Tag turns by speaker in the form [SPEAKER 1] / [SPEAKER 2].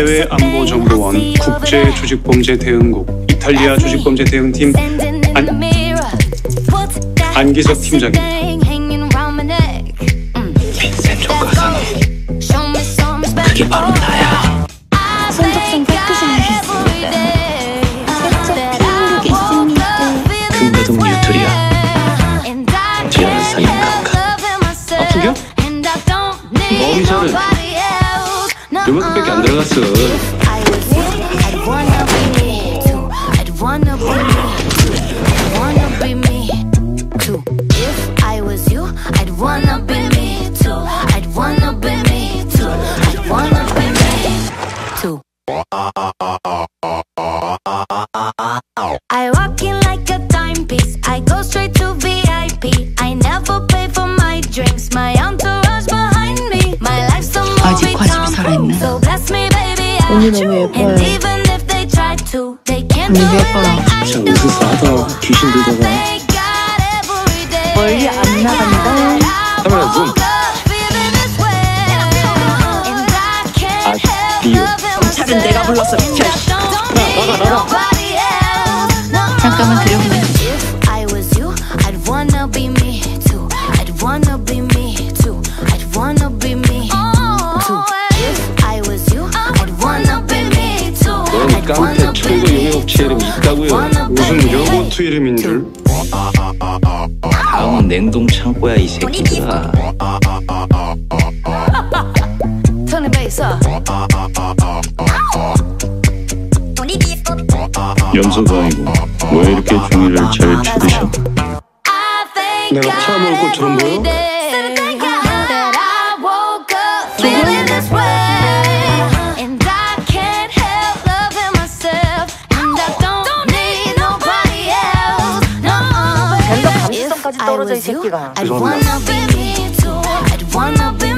[SPEAKER 1] 해외 안보 정보원 국제 조직범죄 대응국 이탈리아 조직범죄 대응팀 안, 안기석 팀장입니다.
[SPEAKER 2] 빈센조 가사노 그게 바로 나야.
[SPEAKER 3] 성적성 팩트생기셨어 살짝 피는 게 있습니다.
[SPEAKER 2] 금배동 뉴트리아. 제한상인 감각.
[SPEAKER 1] 아프겨? 어미살은 요만큼밖에 안 들어갔어.
[SPEAKER 3] 언니. 너무 예뻐요.
[SPEAKER 4] And even if they try to, they can't do
[SPEAKER 3] 언니 예뻐요.
[SPEAKER 2] 참
[SPEAKER 4] do.
[SPEAKER 2] 으스스하다 귀신 들다가.
[SPEAKER 3] 멀리 안 나간다.
[SPEAKER 1] 카메라 줌.
[SPEAKER 2] 아디오
[SPEAKER 4] 차는 내가 불렀어.
[SPEAKER 1] 깡패 철거
[SPEAKER 4] me
[SPEAKER 1] 용역체 이름
[SPEAKER 4] too.
[SPEAKER 1] 있다고요. 무슨
[SPEAKER 4] me
[SPEAKER 1] 요거트 이름인 줄?
[SPEAKER 2] 다음은 냉동 창고야 이 새끼들아. 염소도 아니고 왜 이렇게 종이를 잘
[SPEAKER 4] thank
[SPEAKER 1] 내가 팔아먹을 것처럼 보여?
[SPEAKER 3] 떨어져, 이
[SPEAKER 4] was you,
[SPEAKER 3] 새끼가.
[SPEAKER 4] I'd wanna be me too. I'd wanna be